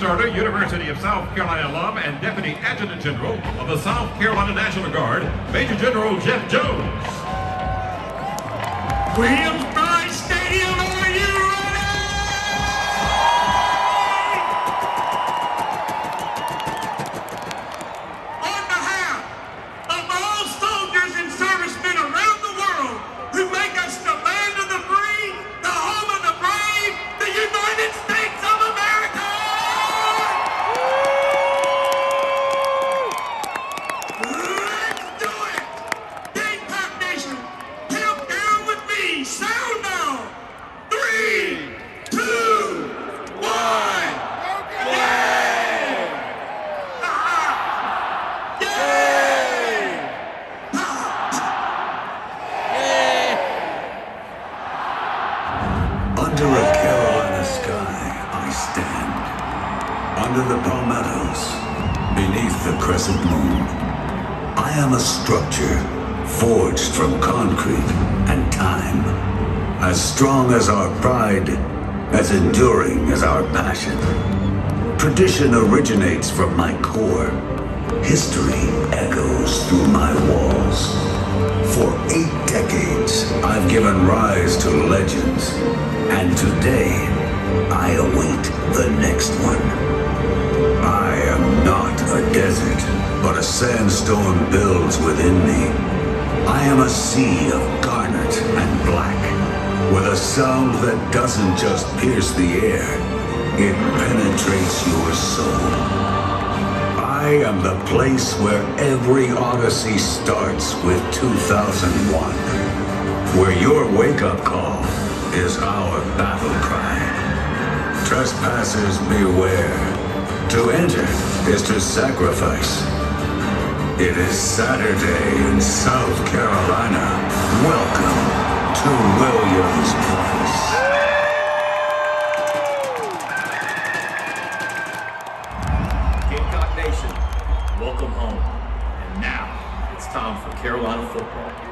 starter, University of South Carolina alum, and Deputy Adjutant General of the South Carolina National Guard, Major General Jeff Jones. Williams-Brice crescent moon. I am a structure forged from concrete and time. As strong as our pride, as enduring as our passion. Tradition originates from my core. History echoes through my walls. For eight decades, I've given rise to legends. And today, I await the next one. Desert, but a sandstorm builds within me. I am a sea of garnet and black, with a sound that doesn't just pierce the air, it penetrates your soul. I am the place where every odyssey starts with 2001. Where your wake-up call is our battle cry. Trespassers beware. To enter is to sacrifice. It is Saturday in South Carolina. Welcome to Williams Place. Welcome home. And now it's time for Carolina football.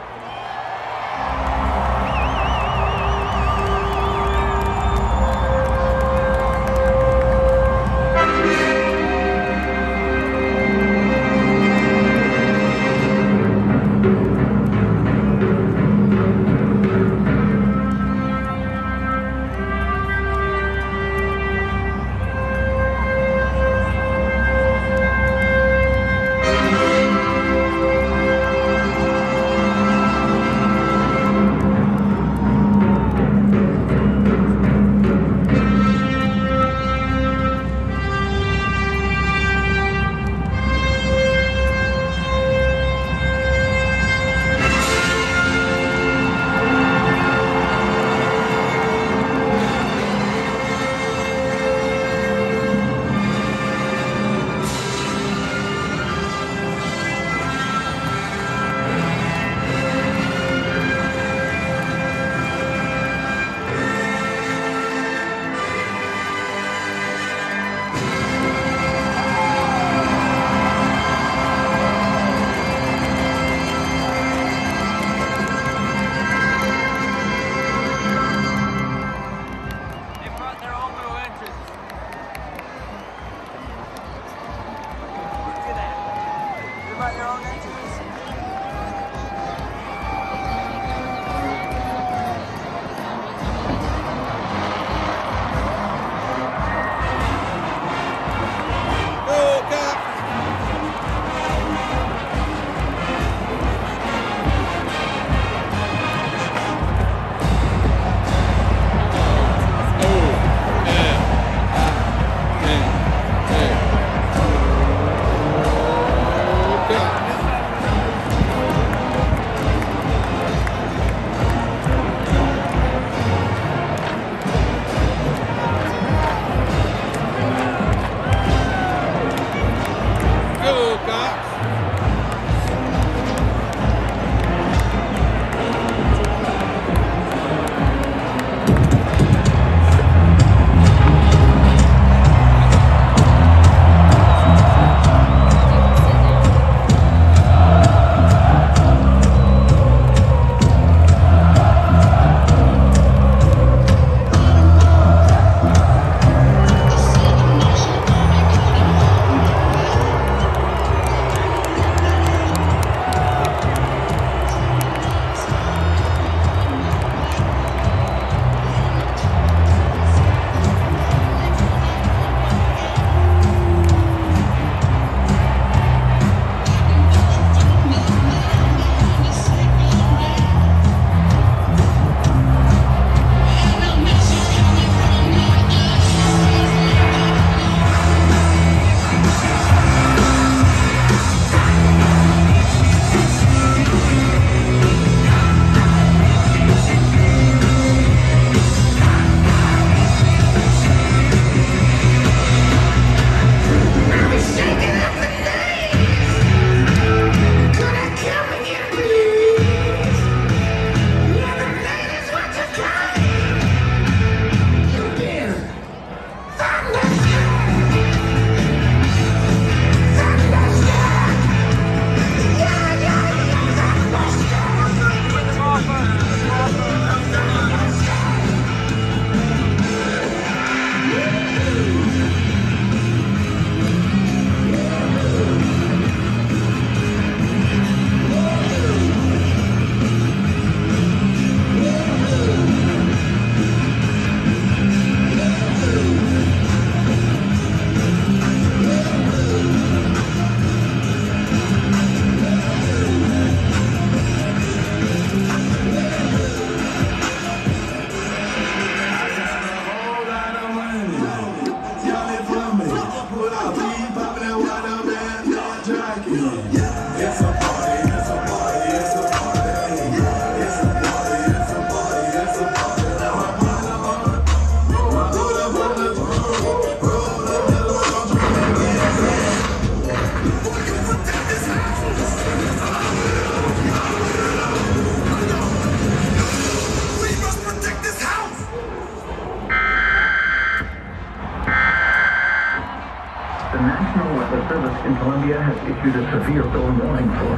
The National Weather Service in Columbia has issued a severe storm warning for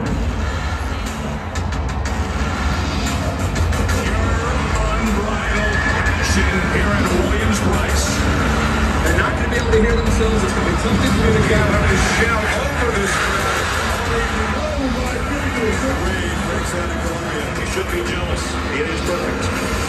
here at Williams-Brice. They're not going to be able to hear themselves. It's going to be tough to communicate. have to shout over this crowd. Oh my goodness. The rain breaks out in Columbia. He should be jealous. It is perfect.